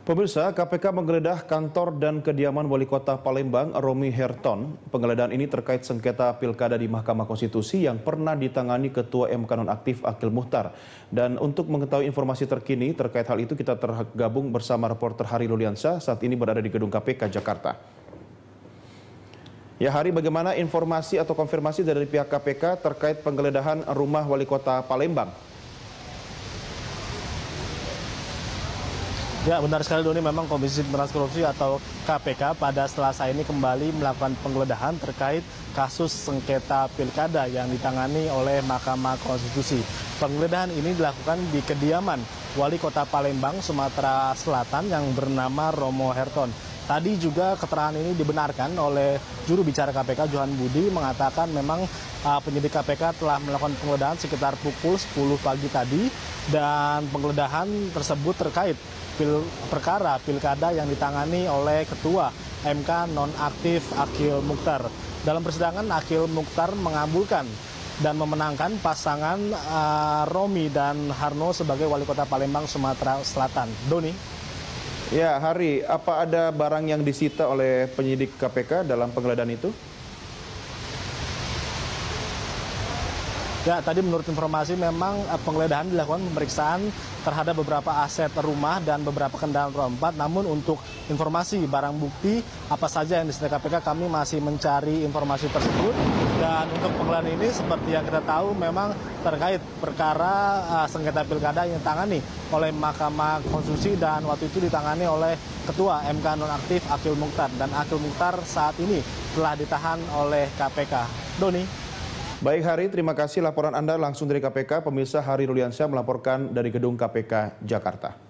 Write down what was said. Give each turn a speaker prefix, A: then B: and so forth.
A: Pemirsa, KPK menggeledah kantor dan kediaman Wali Kota Palembang, Romi Herton. Penggeledahan ini terkait sengketa pilkada di Mahkamah Konstitusi yang pernah ditangani Ketua MK Nonaktif Akil Muhtar. Dan untuk mengetahui informasi terkini terkait hal itu, kita tergabung bersama reporter Hari Luliansa saat ini berada di Gedung KPK Jakarta. Ya Hari, bagaimana informasi atau konfirmasi dari pihak KPK terkait penggeledahan rumah Wali Kota Palembang?
B: Ya benar sekali Doni memang Komisi Pemberantasan Korupsi atau KPK pada Selasa ini kembali melakukan penggeledahan terkait kasus sengketa pilkada yang ditangani oleh Mahkamah Konstitusi. Penggeledahan ini dilakukan di kediaman Wali Kota Palembang, Sumatera Selatan yang bernama Romo Herton. Tadi juga keterangan ini dibenarkan oleh juru bicara KPK Johan Budi mengatakan memang uh, penyidik KPK telah melakukan penggeledahan sekitar pukul 10 pagi tadi dan penggeledahan tersebut terkait pil, perkara pilkada yang ditangani oleh Ketua MK nonaktif Akil Mukhtar. Dalam persidangan Akil Mukhtar mengabulkan dan memenangkan pasangan uh, Romi dan Harno sebagai wali kota Palembang Sumatera Selatan. Doni.
A: Ya, Hari, apa ada barang yang disita oleh penyidik KPK dalam penggeledahan itu?
B: Ya, tadi menurut informasi memang eh, penggeledahan dilakukan pemeriksaan terhadap beberapa aset rumah dan beberapa kendaraan roda 4. Namun untuk informasi barang bukti apa saja yang disita KPK kami masih mencari informasi tersebut. Dan untuk penggeledahan ini seperti yang kita tahu memang terkait perkara uh, sengketa pilkada yang ditangani oleh Mahkamah Konstitusi dan waktu itu ditangani oleh Ketua MK Nonaktif Akil Mukhtar. Dan Akil Mukhtar saat ini telah ditahan oleh KPK. Doni.
A: Baik Hari, terima kasih laporan Anda langsung dari KPK. Pemirsa Hari Ruliansyah melaporkan dari gedung KPK Jakarta.